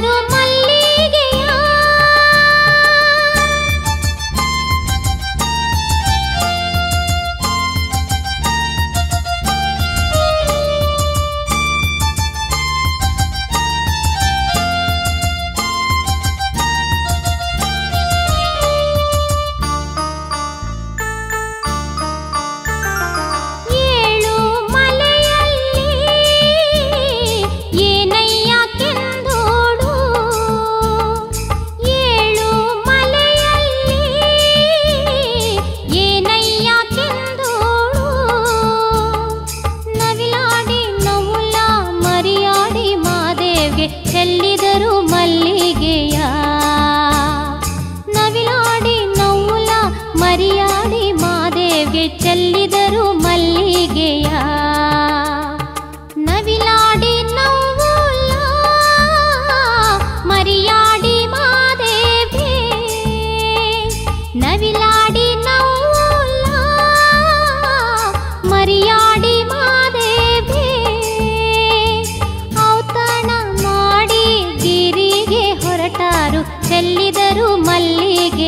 தருமா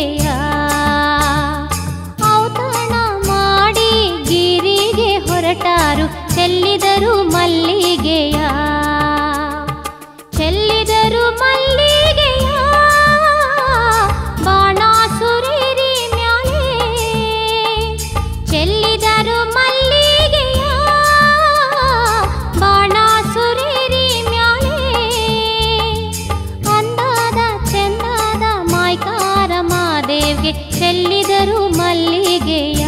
ಮಲ್ಲಿಗೆಯ ಚೆಲ್ಲಿದರು ಮಲ್ಲಿಗೆಯ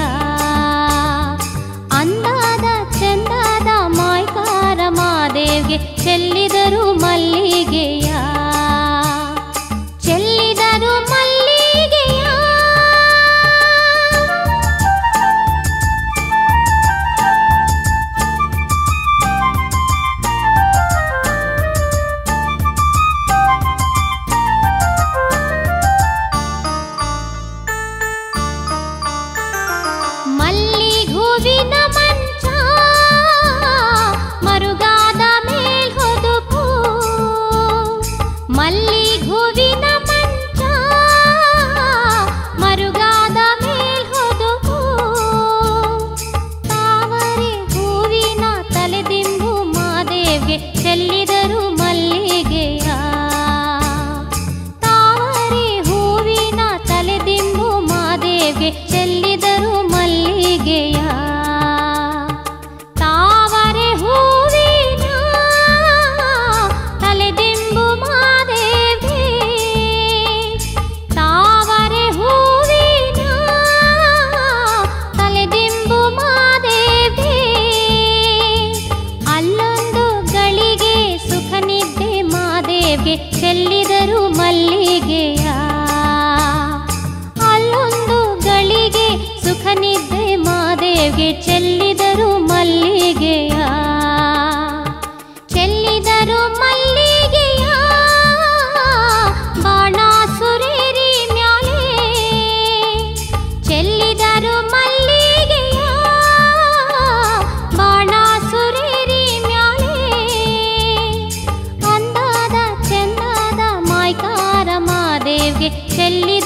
ಚೆಲ್ಲಿ